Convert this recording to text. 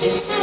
Since